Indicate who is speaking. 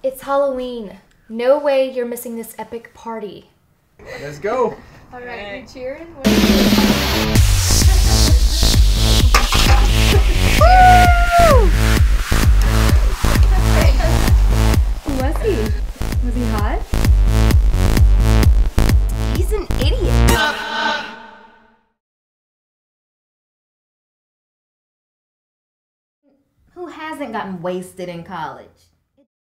Speaker 1: It's Halloween. No way you're missing this epic party.
Speaker 2: Let's go.
Speaker 3: All right, you cheering.
Speaker 4: Who was he? He hot?
Speaker 3: He's an idiot.
Speaker 5: Who hasn't gotten wasted in college?